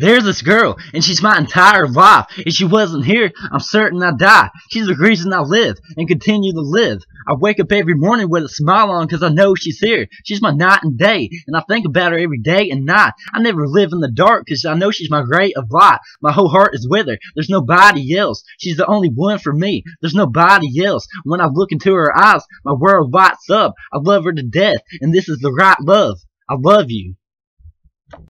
There's this girl, and she's my entire life. If she wasn't here, I'm certain I'd die. She's the reason I live and continue to live. I wake up every morning with a smile on because I know she's here. She's my night and day, and I think about her every day and night. I never live in the dark because I know she's my ray of light. My whole heart is with her. There's nobody else. She's the only one for me. There's nobody else. When I look into her eyes, my world lights up. I love her to death, and this is the right love. I love you.